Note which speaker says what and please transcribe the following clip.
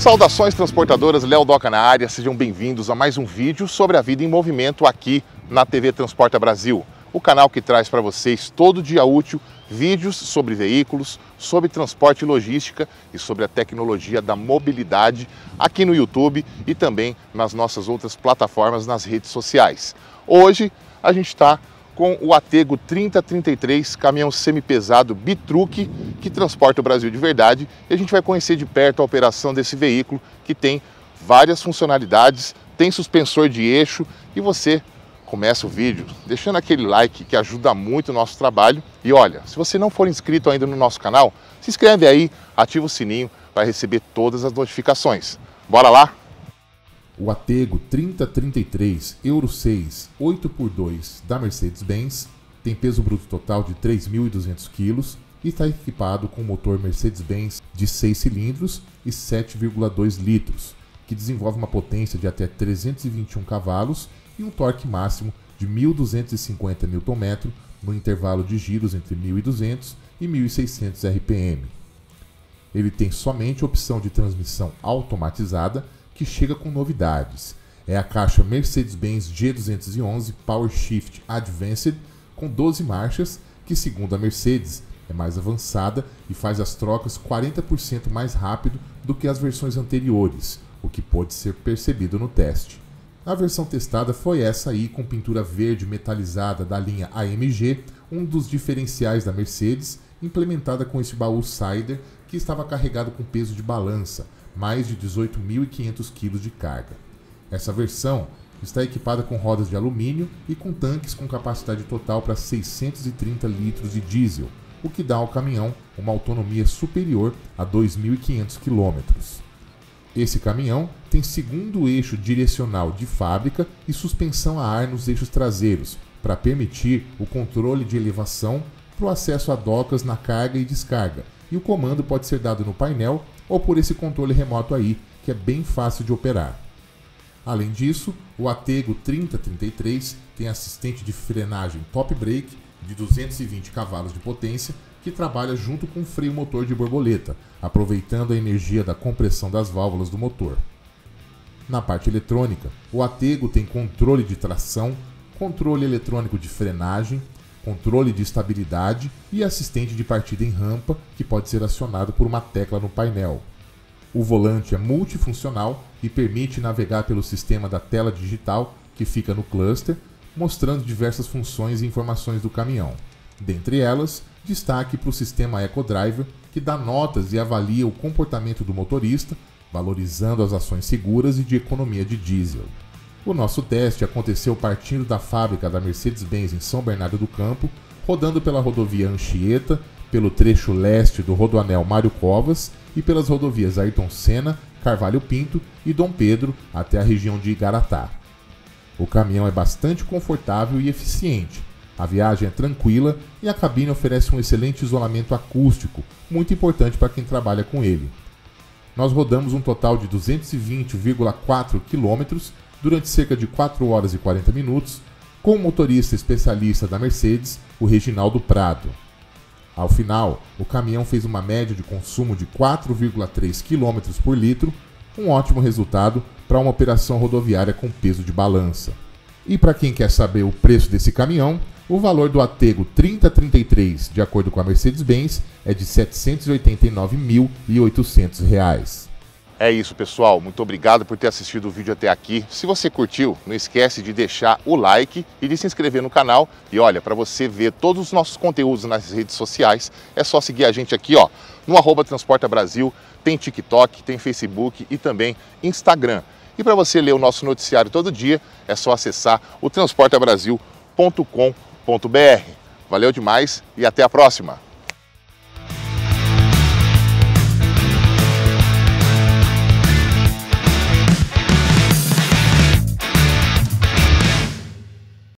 Speaker 1: Saudações transportadoras, Léo Doca na área, sejam bem-vindos a mais um vídeo sobre a vida em movimento aqui na TV Transporta Brasil, o canal que traz para vocês todo dia útil vídeos sobre veículos, sobre transporte e logística e sobre a tecnologia da mobilidade aqui no YouTube e também nas nossas outras plataformas nas redes sociais. Hoje a gente está com o Atego 3033, caminhão semipesado bitruque que transporta o Brasil de verdade e a gente vai conhecer de perto a operação desse veículo que tem várias funcionalidades, tem suspensor de eixo e você começa o vídeo deixando aquele like que ajuda muito o nosso trabalho. E olha, se você não for inscrito ainda no nosso canal, se inscreve aí, ativa o sininho para receber todas as notificações. Bora lá?
Speaker 2: O Atego 3033 Euro 6 8x2 da Mercedes-Benz tem peso bruto total de 3.200 kg e está equipado com motor Mercedes-Benz de 6 cilindros e 7,2 litros, que desenvolve uma potência de até 321 cavalos e um torque máximo de 1.250 Nm no intervalo de giros entre 1.200 e 1.600 RPM. Ele tem somente opção de transmissão automatizada que chega com novidades. É a caixa Mercedes-Benz G211 PowerShift Advanced com 12 marchas, que segundo a Mercedes é mais avançada e faz as trocas 40% mais rápido do que as versões anteriores, o que pode ser percebido no teste. A versão testada foi essa aí com pintura verde metalizada da linha AMG, um dos diferenciais da Mercedes, implementada com esse baú Sider que estava carregado com peso de balança, mais de 18.500 kg de carga. Essa versão está equipada com rodas de alumínio e com tanques com capacidade total para 630 litros de diesel, o que dá ao caminhão uma autonomia superior a 2.500 km. Esse caminhão tem segundo eixo direcional de fábrica e suspensão a ar nos eixos traseiros, para permitir o controle de elevação para o acesso a docas na carga e descarga, e o comando pode ser dado no painel ou por esse controle remoto aí, que é bem fácil de operar. Além disso, o Atego 3033 tem assistente de frenagem top brake de 220 cavalos de potência que trabalha junto com o freio motor de borboleta, aproveitando a energia da compressão das válvulas do motor. Na parte eletrônica, o Atego tem controle de tração, controle eletrônico de frenagem, controle de estabilidade e assistente de partida em rampa, que pode ser acionado por uma tecla no painel. O volante é multifuncional e permite navegar pelo sistema da tela digital que fica no cluster, mostrando diversas funções e informações do caminhão. Dentre elas, destaque para o sistema EcoDriver, que dá notas e avalia o comportamento do motorista, valorizando as ações seguras e de economia de diesel. O nosso teste aconteceu partindo da fábrica da Mercedes-Benz em São Bernardo do Campo, rodando pela rodovia Anchieta, pelo trecho leste do Rodoanel Mário Covas e pelas rodovias Ayrton Senna, Carvalho Pinto e Dom Pedro até a região de Igaratá. O caminhão é bastante confortável e eficiente. A viagem é tranquila e a cabine oferece um excelente isolamento acústico, muito importante para quem trabalha com ele. Nós rodamos um total de 220,4 quilômetros durante cerca de 4 horas e 40 minutos, com o motorista especialista da Mercedes, o Reginaldo Prado. Ao final, o caminhão fez uma média de consumo de 4,3 km por litro, um ótimo resultado para uma operação rodoviária com peso de balança. E para quem quer saber o preço desse caminhão, o valor do Atego 3033, de acordo com a Mercedes-Benz, é de R$ 789.800.
Speaker 1: É isso, pessoal. Muito obrigado por ter assistido o vídeo até aqui. Se você curtiu, não esquece de deixar o like e de se inscrever no canal. E olha, para você ver todos os nossos conteúdos nas redes sociais, é só seguir a gente aqui, ó, no arroba Transporta Brasil. Tem TikTok, tem Facebook e também Instagram. E para você ler o nosso noticiário todo dia, é só acessar o transportabrasil.com.br. Valeu demais e até a próxima!